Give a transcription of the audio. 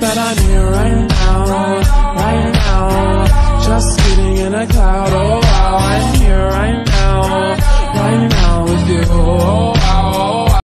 But I'm here right now, right now, just sitting in a cloud. Oh.